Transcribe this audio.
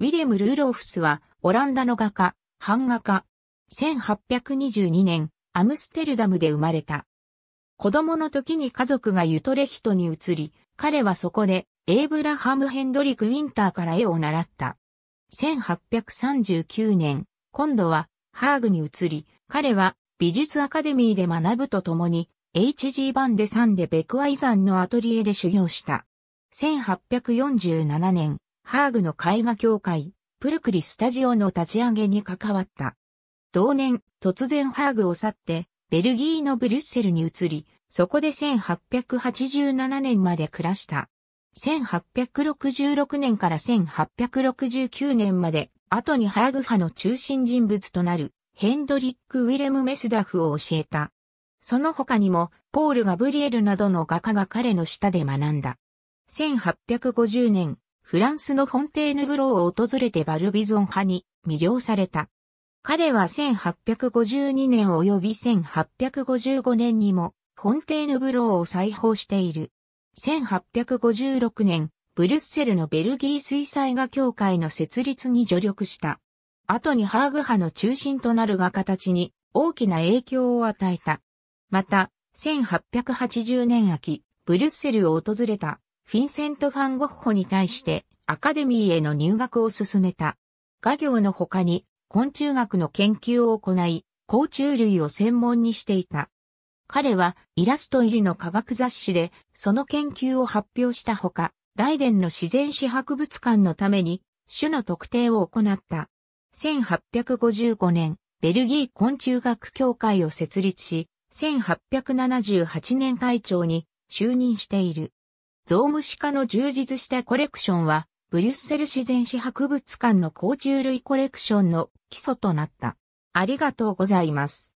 ウィレム・ルーローフスはオランダの画家、版画家。1822年、アムステルダムで生まれた。子供の時に家族がユトレヒトに移り、彼はそこでエイブラハム・ヘンドリク・ウィンターから絵を習った。1839年、今度はハーグに移り、彼は美術アカデミーで学ぶとともに、H.G. バンデサンでベクワイ山のアトリエで修行した。1847年、ハーグの絵画協会、プルクリスタジオの立ち上げに関わった。同年、突然ハーグを去って、ベルギーのブリュッセルに移り、そこで1887年まで暮らした。1866年から1869年まで、後にハーグ派の中心人物となるヘンドリック・ウィレム・メスダフを教えた。その他にも、ポール・ガブリエルなどの画家が彼の下で学んだ。1850年、フランスのフォンテーヌブローを訪れてバルビゾン派に魅了された。彼は1852年及び1855年にもフォンテーヌブローを再訪している。1856年、ブリュッセルのベルギー水彩画協会の設立に助力した。後にハーグ派の中心となる画家たちに大きな影響を与えた。また、1880年秋、ブルッセルを訪れたフィンセント・ファン・ゴッホに対してアカデミーへの入学を進めた。画業の他に昆虫学の研究を行い、甲虫類を専門にしていた。彼はイラスト入りの科学雑誌でその研究を発表したほか、ライデンの自然史博物館のために種の特定を行った。1855年、ベルギー昆虫学協会を設立し、1878年会長に就任している。ゾウムシ科の充実したコレクションは、ブリュッセル自然史博物館の甲虫類コレクションの基礎となった。ありがとうございます。